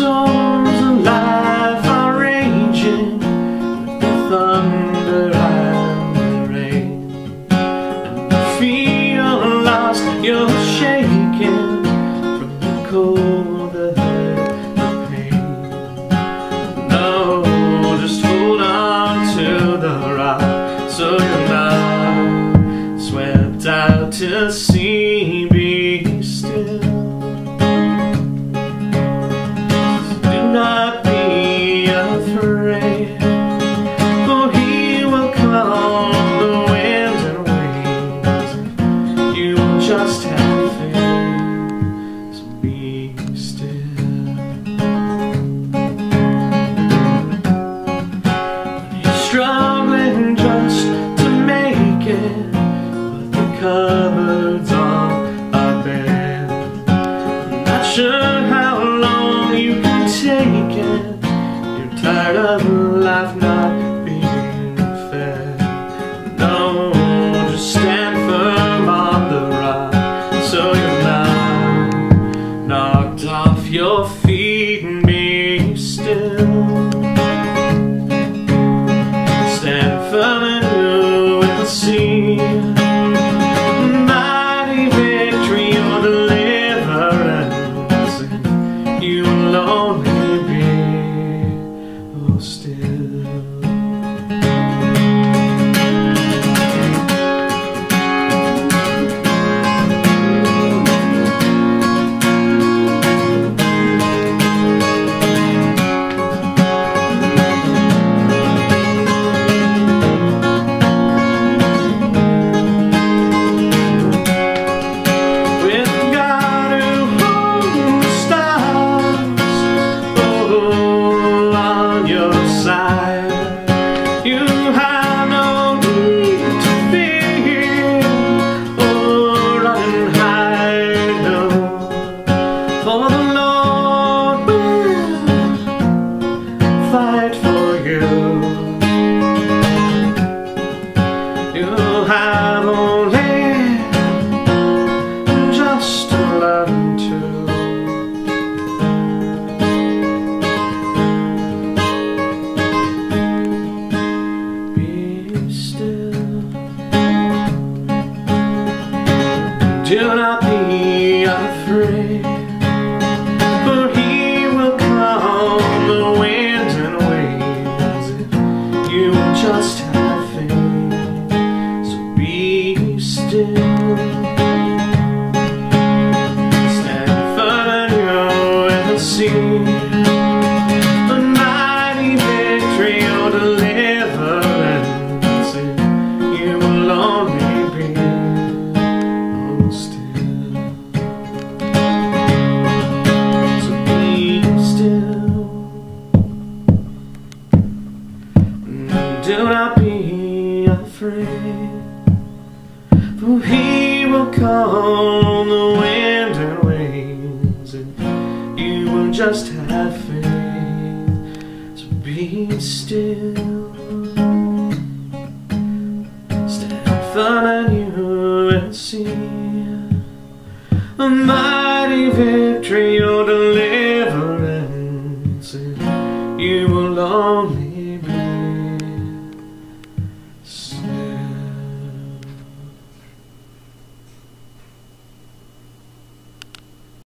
Storms and life are raging with the thunder and the rain. And you feel lost, you're shaking from the cold, the hurt, the pain. No, just hold on to the rock so you're not swept out to sea. Sure how long you can take it. You're tired of life not being fair. No, just stand firm on the rock, so you're not knocked off your feet and be still. Stand firm and you will see side, still. Do not be afraid. For he will calm the wind and waves, and you will just have faith. So be still. Stand firm and you will see a mighty victory or deliverance,